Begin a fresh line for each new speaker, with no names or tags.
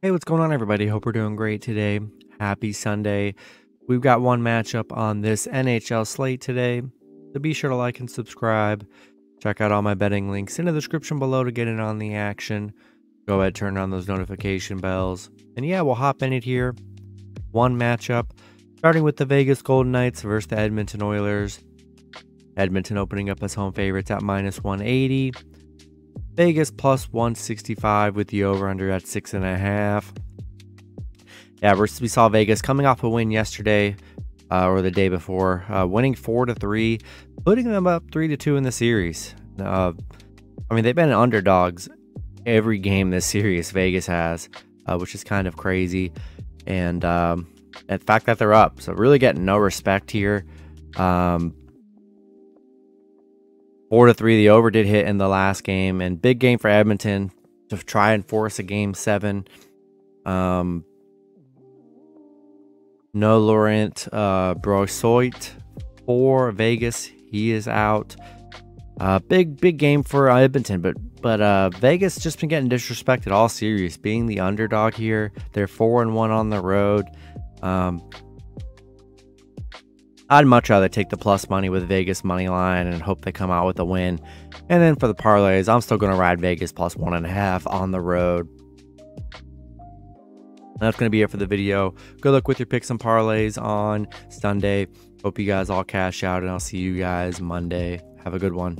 Hey, what's going on, everybody? Hope we're doing great today. Happy Sunday. We've got one matchup on this NHL slate today. So be sure to like and subscribe. Check out all my betting links in the description below to get in on the action. Go ahead, turn on those notification bells. And yeah, we'll hop in it here. One matchup, starting with the Vegas Golden Knights versus the Edmonton Oilers. Edmonton opening up as home favorites at minus 180. Vegas plus 165 with the over under at six and a half. Yeah, we saw Vegas coming off a win yesterday uh, or the day before, uh, winning four to three, putting them up three to two in the series. Uh, I mean, they've been underdogs every game this series. Vegas has, uh, which is kind of crazy, and um, the fact that they're up, so really getting no respect here. Um, Four to three, the over did hit in the last game, and big game for Edmonton to try and force a game seven. Um, no Laurent uh, Brossoit for Vegas. He is out. Uh, big big game for Edmonton, but but uh, Vegas just been getting disrespected all series, being the underdog here. They're four and one on the road. Um, I'd much rather take the plus money with Vegas money line and hope they come out with a win. And then for the parlays, I'm still going to ride Vegas plus one and a half on the road. That's going to be it for the video. Good luck with your picks and parlays on Sunday. Hope you guys all cash out, and I'll see you guys Monday. Have a good one.